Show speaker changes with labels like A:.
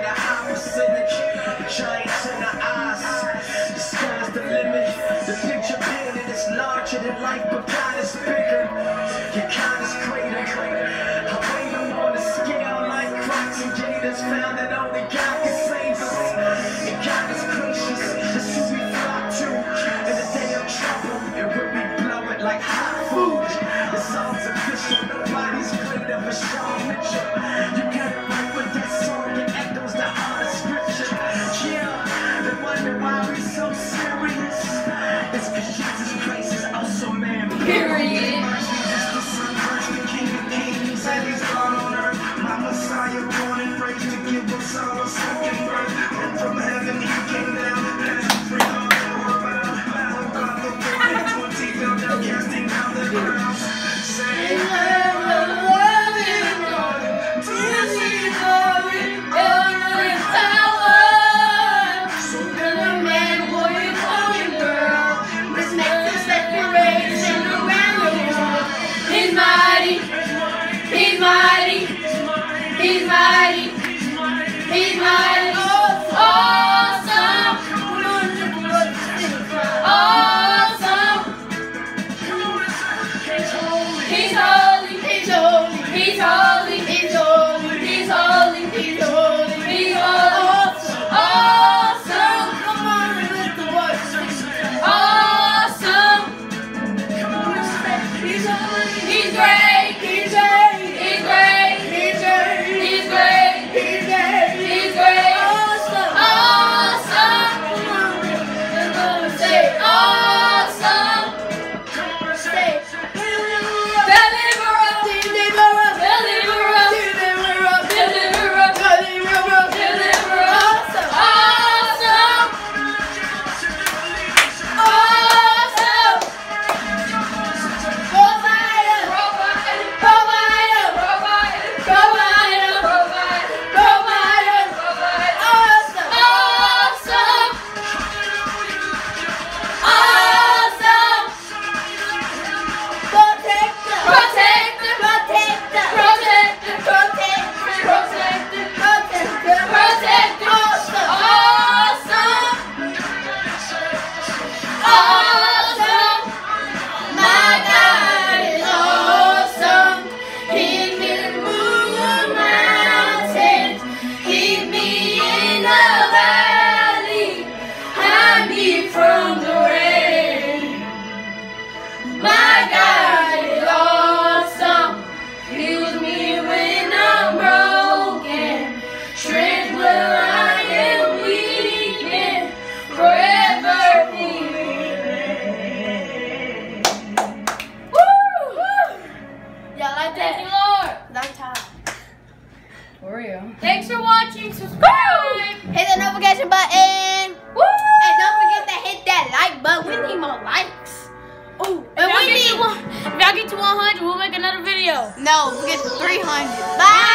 A: to the opposite, giants in the eyes. The sky's the limit, the picture painted is larger than life, but God is bigger. Your kind is greater. I weigh them on a scale like cracks and gators, found that only God can save us. And God is gracious, that's who we flock to. In the day of trouble, it will we blow it like hot food, it's all sufficient. Nobody's greater, but strong. You
B: Greg.
C: 아! No. We get 300. Bye.